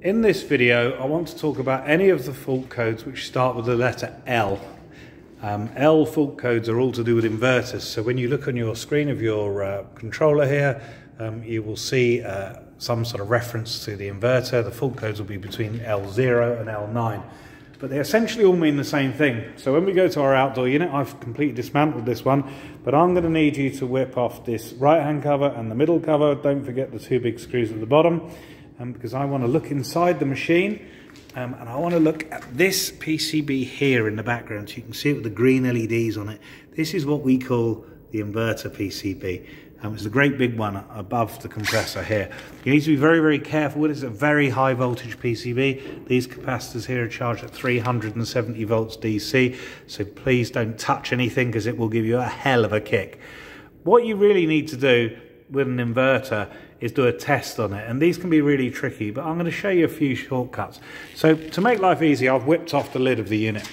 In this video, I want to talk about any of the fault codes which start with the letter L. Um, L fault codes are all to do with inverters. So when you look on your screen of your uh, controller here, um, you will see uh, some sort of reference to the inverter. The fault codes will be between L0 and L9. But they essentially all mean the same thing. So when we go to our outdoor unit, I've completely dismantled this one, but I'm going to need you to whip off this right-hand cover and the middle cover. Don't forget the two big screws at the bottom um, because I want to look inside the machine um, and I want to look at this PCB here in the background so you can see it with the green LEDs on it. This is what we call the inverter PCB. Um, it's the great big one above the compressor here. You need to be very, very careful. It's a very high voltage PCB. These capacitors here are charged at 370 volts DC, so please don't touch anything because it will give you a hell of a kick. What you really need to do with an inverter is do a test on it. And these can be really tricky, but I'm going to show you a few shortcuts. So to make life easy, I've whipped off the lid of the unit.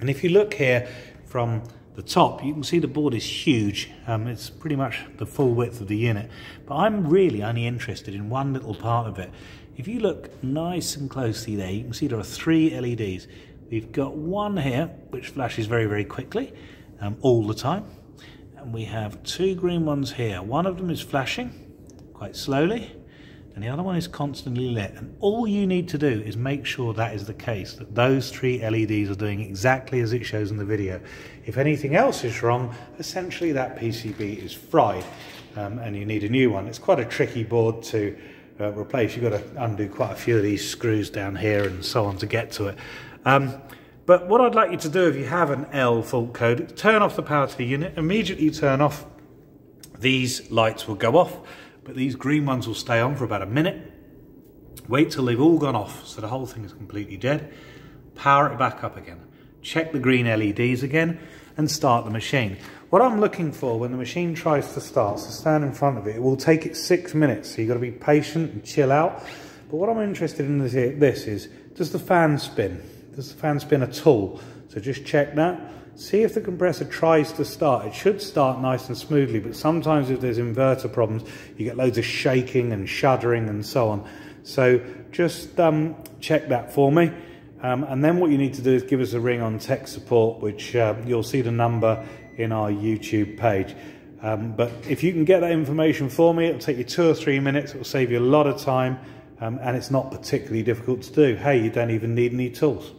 And if you look here from the top, you can see the board is huge. Um, it's pretty much the full width of the unit. But I'm really only interested in one little part of it. If you look nice and closely there, you can see there are three LEDs. We've got one here, which flashes very, very quickly, um, all the time and we have two green ones here. One of them is flashing quite slowly and the other one is constantly lit. And all you need to do is make sure that is the case, that those three LEDs are doing exactly as it shows in the video. If anything else is wrong, essentially that PCB is fried um, and you need a new one. It's quite a tricky board to uh, replace. You've got to undo quite a few of these screws down here and so on to get to it. Um, but what I'd like you to do if you have an L fault code, turn off the power to the unit, immediately turn off. These lights will go off, but these green ones will stay on for about a minute. Wait till they've all gone off, so the whole thing is completely dead. Power it back up again. Check the green LEDs again and start the machine. What I'm looking for when the machine tries to start, so stand in front of it, it will take it six minutes, so you've got to be patient and chill out. But what I'm interested in this is, does the fan spin? Does the fan spin at all? So just check that. See if the compressor tries to start. It should start nice and smoothly, but sometimes if there's inverter problems, you get loads of shaking and shuddering and so on. So just um, check that for me. Um, and then what you need to do is give us a ring on tech support, which uh, you'll see the number in our YouTube page. Um, but if you can get that information for me, it'll take you two or three minutes. It will save you a lot of time um, and it's not particularly difficult to do. Hey, you don't even need any tools.